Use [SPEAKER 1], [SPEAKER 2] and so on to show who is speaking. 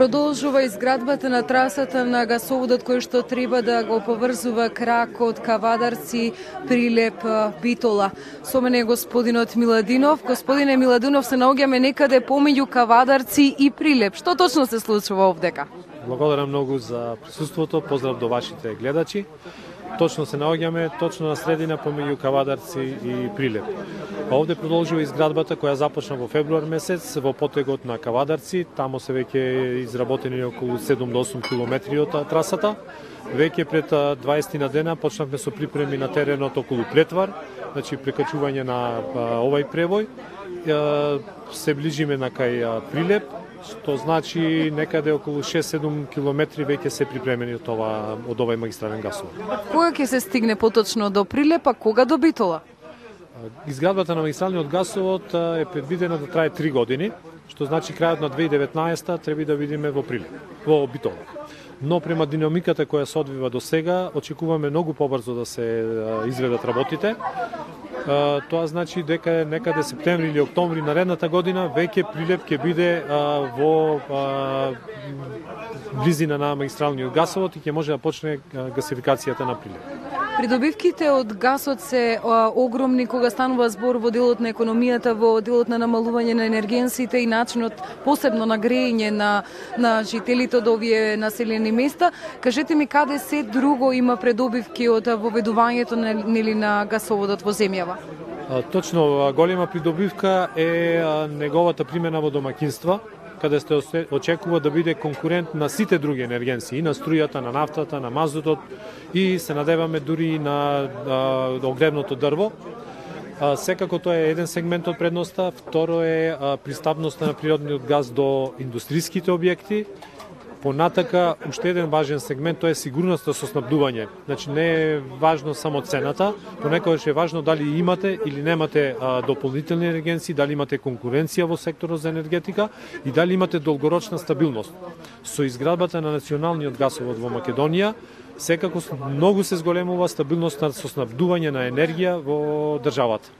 [SPEAKER 1] Продолжува изградбата на трасата на гасоводот кој што треба да го поврзува кракот Кавадарци, Прилеп, Битола. Со мене е господинот Миладинов. Господине Миладинов, се наоѓаме некаде помеѓу Кавадарци и Прилеп. Што точно се случува овдека?
[SPEAKER 2] Благодарам многу за присуството. Поздрав до вашите гледачи. Точно се наоѓаме точно на средина помеѓу Кавадарци и Прилеп. А овде продолжува изградбата која започна во февруар месец во потегот на Кавадарци. Тамо се веќе изработени околу 7 до 8 километри од трасата. Веќе пред 20 на дена почнавме со припреми на теренот околу Плетвар, значи прекачување на овај превој. Се ближиме на кај Прилеп, што значи некаде околу 6-7 километри веќе се припремени од ова од овај магистрален гасовод.
[SPEAKER 1] Кога ќе се стигне поточно до Прилепа, кога до Битола?
[SPEAKER 2] Изградбата на магистралниот гасовод е предвидена да трае 3 години, што значи крајот на 2019 треба да видиме во Прилеп, во Битола. Но према динамиката која се одвива до сега, очекуваме многу побрзо да се изведат работите тоа значи дека некаде септември или октомври наредната година веќе Прилеп ќе биде во близина на магистралниот гасовод и ќе може да почне гасификацијата на Прилеп.
[SPEAKER 1] Придобивките од гасот се а, огромни кога станува збор во делот на економијата, во делот на намалување на енергенсите и начинот посебно на грејење на на жителите од овие населени места. Кажете ми каде се друго има предобивки од воведувањето на, нели на гасоводот во земјава?
[SPEAKER 2] Точно, голема придобивка е неговата примена во домакинства каде се очекува да биде конкурент на сите други енергенси, и на струјата, на нафтата, на мазутот и се надеваме дури и на а, огревното дрво. А, секако тоа е еден сегмент од предноста, второ е приставноста пристапноста на природниот газ до индустријските објекти Понатака, уште еден важен сегмент, тоа е сигурноста со снабдување. Значи, не е важно само цената, понекогаш е важно дали имате или немате а, дополнителни енергенции, дали имате конкуренција во секторот за енергетика и дали имате долгорочна стабилност. Со изградбата на националниот гасовод во Македонија, секако многу се зголемува стабилноста со снабдување на енергија во државата.